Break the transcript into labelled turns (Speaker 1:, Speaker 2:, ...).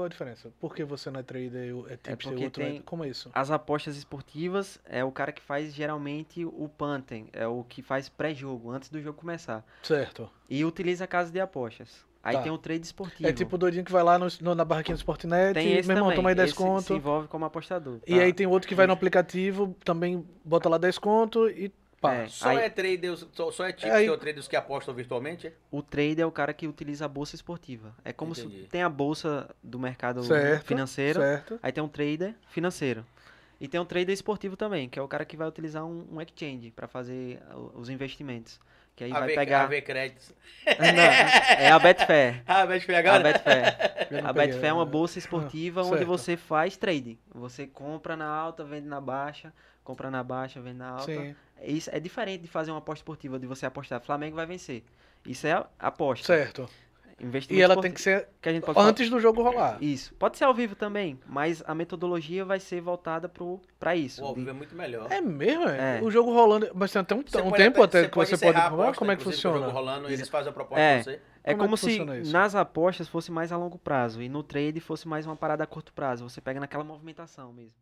Speaker 1: qual a diferença? Por que você não é trader e é tipster e o outro
Speaker 2: tem-
Speaker 1: é... Como é isso?
Speaker 2: As apostas esportivas é o cara que faz geralmente o punting, é o que faz pré-jogo, antes do jogo começar.
Speaker 1: Certo.
Speaker 2: E utiliza a casa de apostas. Aí
Speaker 1: Tá.
Speaker 2: tem o trade esportivo.
Speaker 1: É tipo o doidinho que vai lá no, no- na barraquinha do Sportnet
Speaker 2: tem
Speaker 1: e,
Speaker 2: esse
Speaker 1: meu irmão,
Speaker 2: também,
Speaker 1: toma aí 10
Speaker 2: esse se
Speaker 1: conto.
Speaker 2: envolve como apostador.
Speaker 1: E
Speaker 2: tá?
Speaker 1: aí tem outro que vai no aplicativo, também bota lá 10 conto e pá.
Speaker 2: É.
Speaker 3: Só
Speaker 2: Aí-
Speaker 3: é trader, só, só é tipo
Speaker 1: Aí-
Speaker 3: que é o traders que apostam virtualmente? é?
Speaker 2: O trader é o cara que utiliza a bolsa esportiva. É como
Speaker 3: Entendi.
Speaker 2: se tem a bolsa do mercado
Speaker 1: certo.
Speaker 2: financeiro,
Speaker 1: Certo.
Speaker 2: aí tem um trader financeiro. E tem um trader esportivo também, que é o cara que vai utilizar um, um exchange para fazer os investimentos. Que aí
Speaker 3: A
Speaker 2: vai
Speaker 3: ver,
Speaker 2: pegar.
Speaker 3: a ver créditos.
Speaker 2: Não, é a Betfair.
Speaker 3: Ah,
Speaker 2: A
Speaker 3: agora?
Speaker 2: Betfair. A Betfair é uma
Speaker 1: é.
Speaker 2: bolsa esportiva
Speaker 1: Ah,
Speaker 2: onde
Speaker 1: certo.
Speaker 2: você faz trading. Você compra na alta, vende na baixa, compra na baixa, vende na alta.
Speaker 1: Sim.
Speaker 2: Isso é diferente de fazer uma aposta esportiva, de você apostar Flamengo vai vencer. Isso é a- aposta.
Speaker 1: Certo.
Speaker 2: Investimento
Speaker 1: E ela
Speaker 2: esportivo,
Speaker 1: tem que ser
Speaker 2: que a gente pode falar-
Speaker 1: antes do jogo rolar.
Speaker 2: Isso. Pode ser ao vivo também, mas a metodologia vai ser voltada pro, pra isso.
Speaker 3: O ao
Speaker 2: de-
Speaker 3: vivo é muito melhor.
Speaker 1: É mesmo, é?
Speaker 2: É.
Speaker 1: O jogo rolando. Mas tem até um, um tempo
Speaker 3: até-
Speaker 1: até que você pode
Speaker 3: aposta,
Speaker 1: Como é que
Speaker 3: com o
Speaker 1: funciona?
Speaker 3: jogo rolando, eles fazem a proposta
Speaker 2: É.
Speaker 3: pra você.
Speaker 2: É
Speaker 1: Como é
Speaker 2: como se
Speaker 1: isso?
Speaker 2: nas apostas fosse mais a longo prazo e no trade fosse mais uma parada a curto prazo. Você pega naquela movimentação mesmo.